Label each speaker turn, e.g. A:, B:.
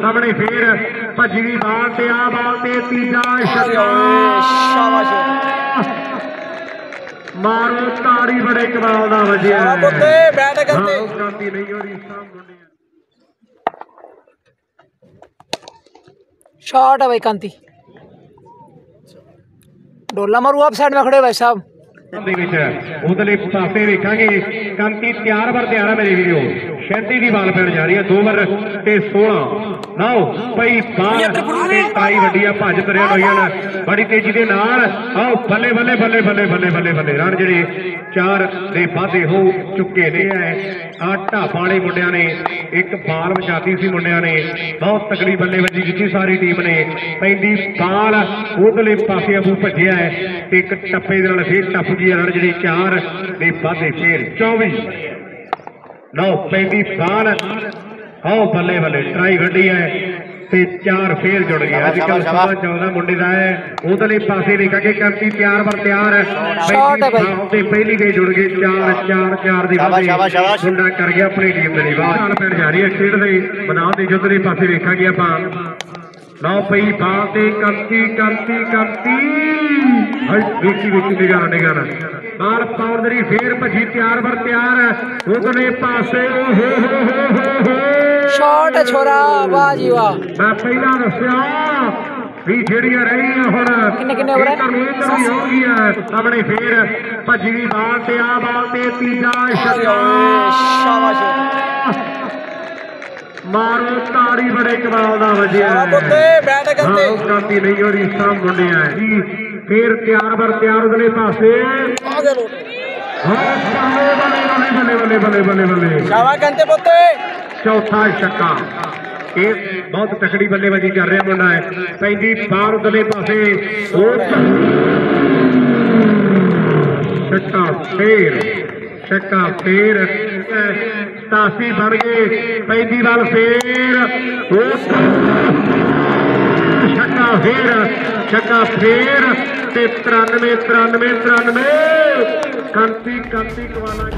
A: ਸਾਹਮਣੇ ਫੇਰ ਭੱਜੀ ਦੀ ਬਾਲ ਤੇ ਆ ਬਾਲ ਤੇ ਤੀਜਾ ਛੱਕਾ
B: ਸ਼ਾਬਾਸ਼
A: ਮਾਰੋ ਤਾੜੀ ਬੜੇ ਕਮਾਲ ਦਾ ਵੱਜਿਆ
B: ਆ ਪੁੱਤੇ ਬੈਟ
A: ਹਾਂ,
B: ਕਰਦੇ
A: ਉਹ ਗਲਤੀ ਨਹੀਂ ਹੋਣੀ ਸਭ ਮੁੰਡੇ
B: शॉट है भाई कांति डोला मारू आप साइड में खड़े हो भाई साहब
A: ਦੇ ਵਿੱਚ ਉਧਰਲੇ ਪਾਸੇ ਵੇਖਾਂਗੇ ਕੰਤੀ ਤਿਆਰ ਵਰ ਤਿਆਰ ਆ ਮੇਰੇ ਵੀਰੋ ਸ਼ੈਂਤੀ ਦੀ ਬਾਲ ਪੈਣ ਜਾ ਰਹੀ ਹੈ। 2 ਓਵਰ ਤੇ 16 ਨਾਓ ਪਈ ਬਾਲ ਤੇ ਟਾਈ ਵੱਡੀ ਆ ਭੱਜ ਤੁਰਿਆ ਹੋਈਆਂ ਨੇ ਬੜੀ ਤੇਜ਼ੀ ਦੇ ਨਾਲ ਆਓ ਬੱਲੇ ਬੱਲੇ ਬੱਲੇ ਬੱਲੇ ਬੱਲੇ ਬੱਲੇ ਬੱਲੇ। ਰਨ ਜਿਹੜੇ ਚਾਰ ਦੇ ਵਾਧੇ ਹੋ ਚੁੱਕੇ ਨੇ ਆ ਢਾਬਾਂ ਵਾਲੇ ਮੁੰਡਿਆਂ ਨੇ ਇੱਕ ਬਾਲ ਬਚਾਤੀ ਸੀ ਮੁੰਡਿਆਂ ਨੇ। ਬਹੁਤ ਤਕੜੀ ਬੱਲੇਬਾਜ਼ੀ ਕੀਤੀ ਸਾਰੀ ਟੀਮ ਨੇ। ਪੈਂਦੀ ਬਾਲ ਉਧਰਲੇ ਪਾਸੇ ਅਬੂ ਭੱਜਿਆ ਹੈ ਇੱਕ ਟੱਪੇ ਦੇ ਨਾਲ ਫੇਰ ਟੱਪ ਗਈ ਰਨ ਜਿਹੜੀ ਚਾਰ ਦੇ ਵਾਧੇ ਫੇਰ। 24 ਨੌ ਪੈਂਦੀ ਬਾਲ ਆਓ ਬੱਲੇ ਬੱਲੇ ਟਰਾਈ ਵੱਡੀ ਹੈ ਤੇ ਚਾਰ ਫੇਰ ਜੁੜ ਗਿਆ ਅੱਜ ਕੱਲ ਸਮਾਂ ਚੱਲਦਾ ਮੁੰਡੇ ਦਾ ਹੈ ਉਧਰਲੇ ਪਾਸੇ ਵੇਖਾਂਗੇ ਕੈਂਪੀ ਤਿਆਰ ਵਰ ਤਿਆਰ ਹੈ
B: Shot ਹੈ ਬਾਈ।
A: ਬਾਲ ਤੇ ਪਹਿਲੀ ਗਈ ਜੁੜ ਗਈ ਚਾਰ ਚਾਰ ਚਾਰ ਦੀ
C: ਸ਼ਾਬਾਸ਼, ਸ਼ਾਬਾਸ਼, ਸ਼ਾਬਾਸ਼।
A: ਮੁੰਡਾ ਕਰ ਗਿਆ ਆਪਣੀ ਟੀਮ ਦੇ ਲਈ ਬਾਹਰ ਨਾਲ ਪੈਣ ਜਾ ਰਹੀ ਹੈ ਖੇਡ ਦੇ ਮੈਦਾਨ ਦੇ ਜੁੱਧ ਦੇ ਪਾਸੇ ਵੇਖਾਂਗੇ ਆਪਾਂ ਲਓ ਪਈ ਬਾਲ ਤੇ ਕੰਤੀ ਕੰਤੀ ਕੰਤੀ ਹਈ ਵੇਖੀ ਵੇਖੀ ਨਿਗਾਹ ਨਿਗਾਹ ਬਾਲ ਪਾਉਣ ਦੇ ਲਈ ਫੇਰ ਭੱਜੀ ਤਿਆਰ ਵਰ ਤਿਆਰ ਹੈ ਉਧਰਲੇ ਪਾਸੇ ਓ ਹੋ ਹੋ ਹੋ ਹੋ ਹੋ
B: शॉट है छोरा वाह जी वाह
A: ਮੈਂ ਪਹਿਲਾਂ ਦੱਸਿਆ ਵੀ ਜਿਹੜੀਆਂ ਰਹੀਆਂ ਹੁਣ
B: ਕਿੰਨੇ- ਕਿੰਨੇ over ਹੈ?
A: ਇੱਧਰ ਨੂੰ ਇੱਧਰ ਵੀ ਹੋ ਗਈਆਂ ਸਾਹਮਣੇ ਫੇਰ ਭੱਜੀ ਦੀ ਬਾਲ ਤੇ ਆ ਬਾਲ ਤੇ ਤੀਜਾ ਛੱਕਾ
B: शाबाश
A: मारो बड़े चौथा छक्का बहुत तकड़ी बल्लेबाजी कर रहा मुंडा है पैंती बार अगले पास छक्का फेर छक्का फेर ਤਾਸੀ ਬਣ ਗਏ ਪੈਂਦੀ ਬਾਲ ਫੇਰ ਉਹ ਛੱਕਾ ਫੇਰ ਛੱਕਾ ਫੇਰ ਤੇ 93 93 93 ਕੰਤੀ ਕੰਤੀ ਕਵਾਲਾ